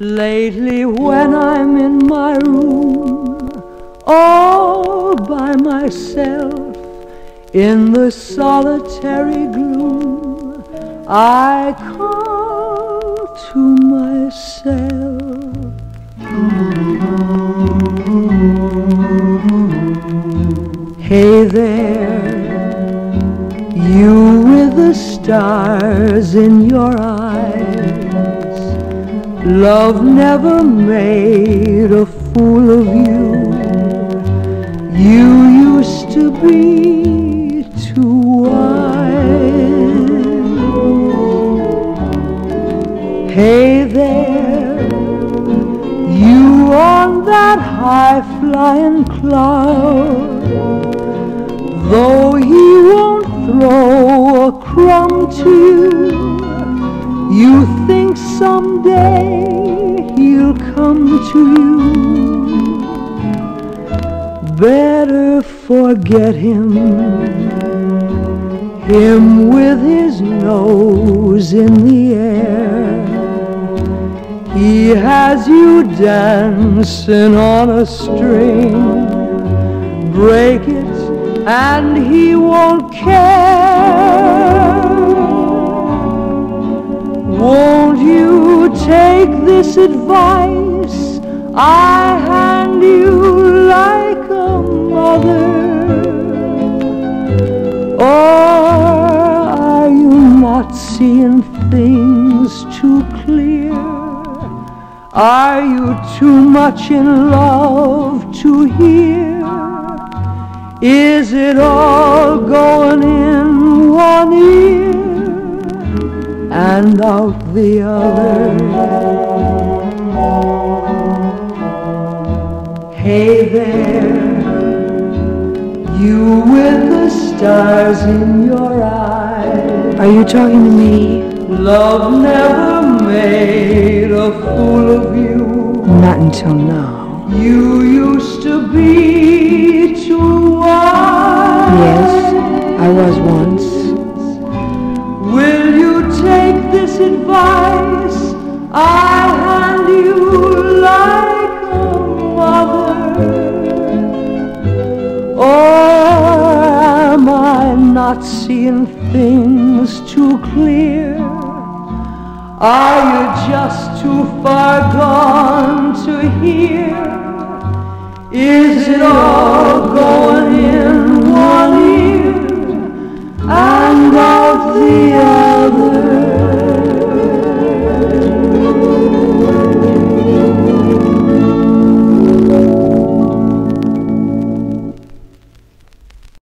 Lately, when I'm in my room, all by myself, in the solitary gloom, I call to myself. Hey there, you with the stars in your eyes. Love never made a fool of you. You used to be too wise. Hey there, you on that high flying cloud. Though he won't throw a crumb to you, you think someday he'll come to you. Better forget him, him with his nose in the air. He has you dancing on a string. Break it and he won't care. Take this advice I hand you like a mother? Or are you not seeing things too clear? Are you too much in love to hear? Is it all going in one ear and out the other? Hey there, you with the stars in your eyes. Are you talking to me? Love never made a fool of you. Not until now. You used to be too wise. Yes, I was once. This advice I hand you like a mother? Or am I not seeing things too clear? Are you just too far gone to hear? Is it all